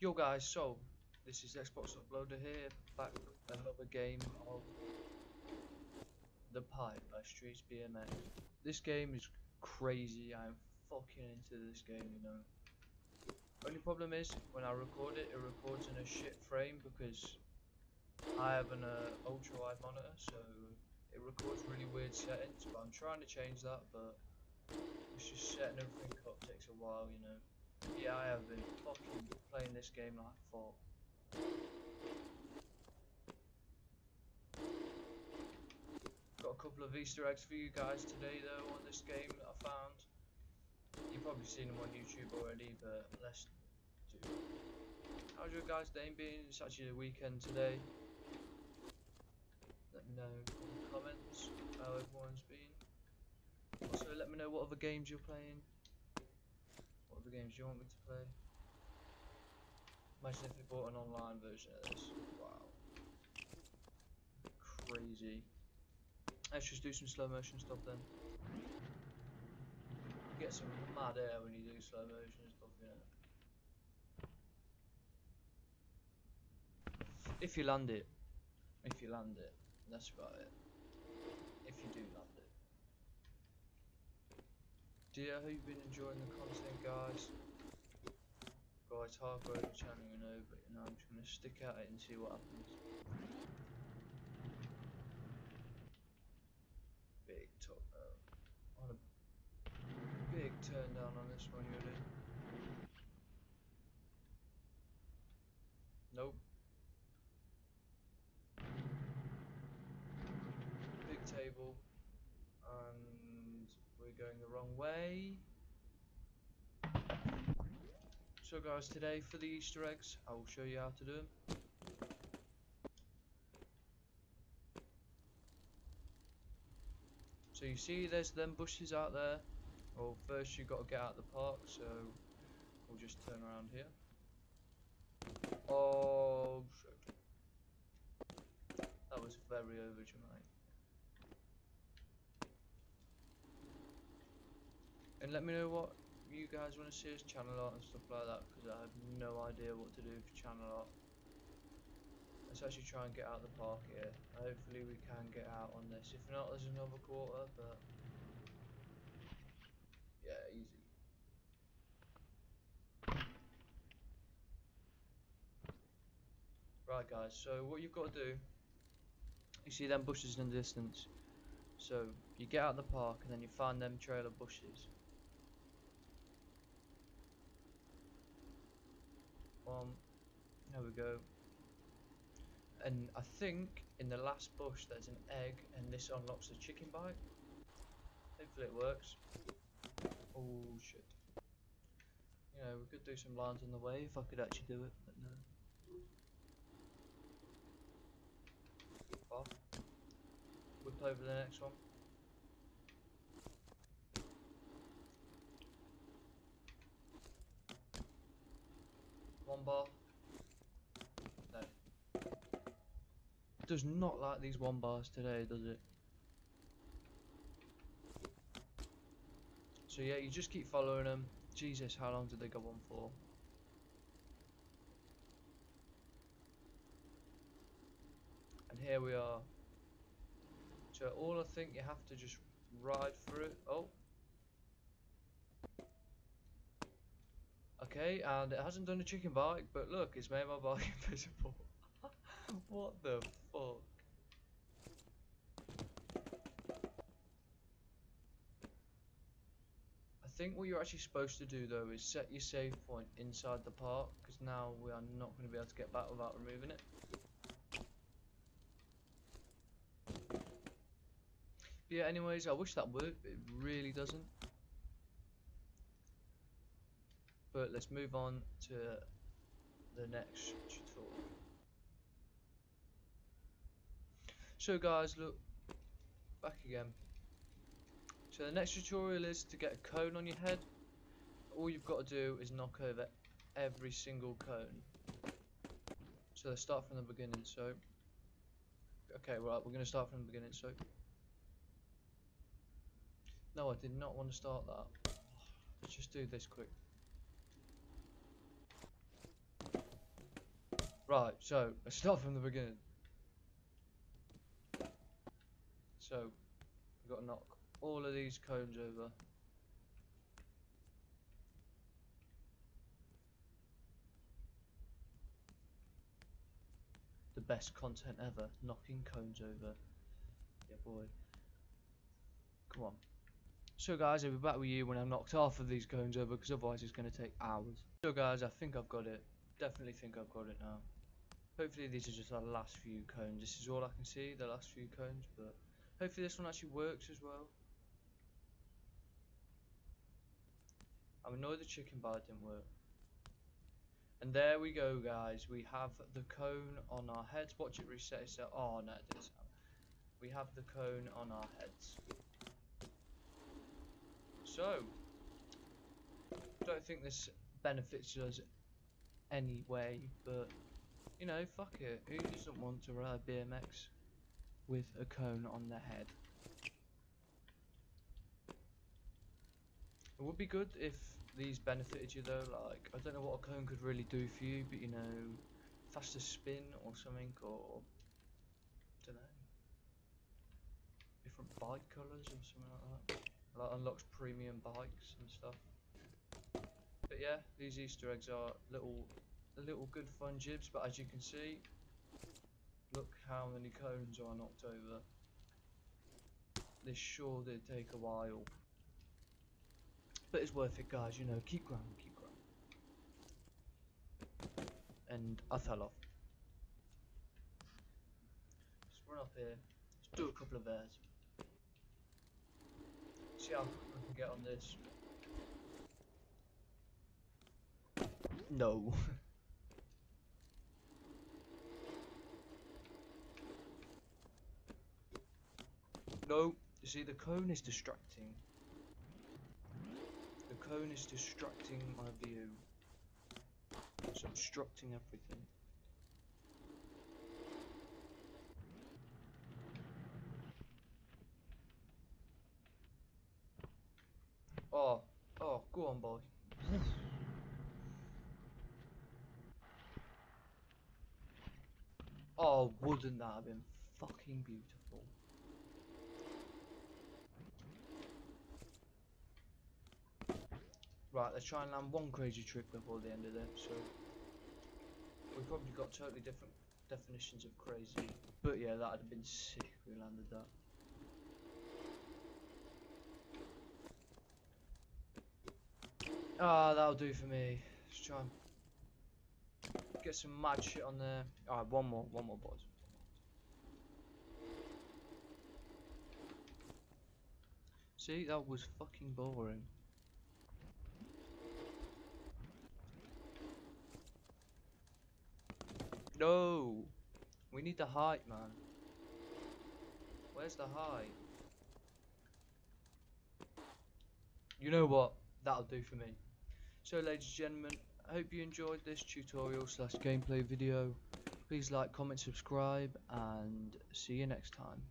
Yo guys, so this is Xbox Uploader here, back with another game of The Pipe by Streets BMX. This game is crazy, I'm fucking into this game, you know. Only problem is, when I record it, it records in a shit frame because I have an uh, ultra wide monitor, so it records really weird settings, but I'm trying to change that, but it's just setting everything up takes a while, you know. Yeah, I have been fucking playing this game like fuck. Got a couple of Easter eggs for you guys today though on this game that I found. You've probably seen them on YouTube already, but let's do. How's your guys' day been? It's actually the weekend today. Let me know in the comments how everyone's been. Also, let me know what other games you're playing. Games you want me to play? Imagine if they bought an online version of this. Wow. Crazy. Let's just do some slow motion stuff then. You get some mad air when you do slow motion stuff, you know. If you land it. If you land it. That's about it. If you do land it. Dear, I hope you've been enjoying the content, guys. Guys, hard halfway the channel, you know, but you know, I'm just gonna stick at it and see what happens. Big top, uh, on a big turn down on this one, really. Big table and we're going the wrong way. So guys, today for the Easter eggs, I will show you how to do them. So you see there's them bushes out there. Well, first you've got to get out the park, so we'll just turn around here. Oh, shit. That was very over And let me know what you guys want to see as channel art and stuff like that because I have no idea what to do for channel art. Let's actually try and get out of the park here. Hopefully we can get out on this. If not, there's another quarter, but yeah, easy. Right guys, so what you've got to do, you see them bushes in the distance. So you get out of the park and then you find them trailer bushes. Um, there we go. And I think in the last bush there's an egg and this unlocks the chicken bite. Hopefully it works. Oh shit. You know, we could do some lines on the way if I could actually do it, but no. Off. Whip over the next one. One bar. No. Does not like these one bars today, does it? So yeah, you just keep following them. Jesus, how long did they go on for? And here we are. So all I think you have to just ride through. Oh. Okay, and it hasn't done a chicken bike, but look, it's made my bike invisible. what the fuck? I think what you're actually supposed to do though is set your save point inside the park, because now we are not going to be able to get back without removing it. But yeah, anyways, I wish that worked, but it really doesn't. But let's move on to the next tutorial. So guys, look, back again. So the next tutorial is to get a cone on your head. All you've got to do is knock over every single cone. So let's start from the beginning, so... Okay, right, we're going to start from the beginning, so... No, I did not want to start that. Let's just do this quick. Right, so let's start from the beginning. So we've got to knock all of these cones over. The best content ever, knocking cones over. Yeah, boy. Come on. So guys, I'll be back with you when I've knocked half of these cones over, because otherwise it's going to take hours. So guys, I think I've got it. Definitely think I've got it now. Hopefully these are just our last few cones. This is all I can see, the last few cones, but hopefully this one actually works as well. I'm annoyed the chicken bar didn't work. And there we go guys, we have the cone on our heads. Watch it reset. Oh no, it didn't sound. We have the cone on our heads. So, don't think this benefits us anyway, but you know, fuck it. Who doesn't want to ride BMX with a cone on their head? It would be good if these benefited you though, like, I don't know what a cone could really do for you, but you know, faster spin or something, or, don't know, different bike colours or something like that. Like unlocks premium bikes and stuff. But yeah, these Easter eggs are little, little good fun jibs, but as you can see, look how many cones are knocked over. This sure did take a while. But it's worth it, guys. You know, keep growing, keep growing. And I fell off. Let's run up here. Let's do a couple of airs. See how we can get on this. No. no. You see, the cone is distracting. The cone is distracting my view. It's obstructing everything. Oh, oh, go on, boy. oh, wouldn't that have been fucking beautiful? Right, let's try and land one crazy trick before the end of the episode. We've probably got totally different definitions of crazy. But yeah, that'd have been sick if we landed that. Ah, that'll do for me. Let's try and get some mad shit on there. Alright, one more, one more boys. See, that was fucking boring. No! We need the height, man. Where's the height? You know what? That'll do for me. So ladies and gentlemen, I hope you enjoyed this tutorial slash gameplay video. Please like, comment, subscribe, and see you next time.